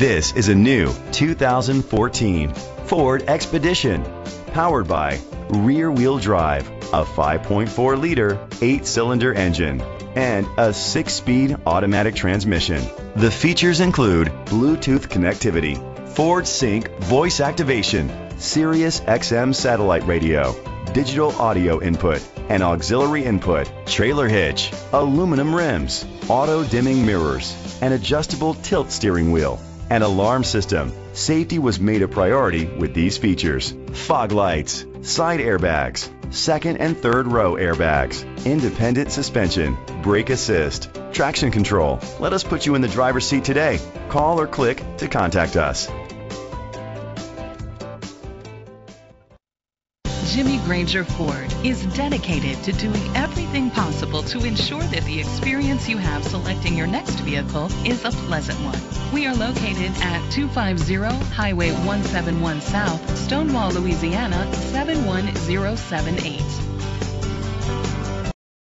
This is a new 2014 Ford Expedition, powered by rear wheel drive, a 5.4 liter, 8 cylinder engine, and a 6 speed automatic transmission. The features include Bluetooth connectivity, Ford Sync voice activation, Sirius XM satellite radio, digital audio input, and auxiliary input, trailer hitch, aluminum rims, auto dimming mirrors, an adjustable tilt steering wheel, and alarm system. Safety was made a priority with these features. Fog lights, side airbags, second and third row airbags, independent suspension, brake assist, traction control. Let us put you in the driver's seat today. Call or click to contact us. Jimmy Granger Ford is dedicated to doing everything possible to ensure that the experience you have selecting your next vehicle is a pleasant one. We are located at 250 Highway 171 South, Stonewall, Louisiana 71078.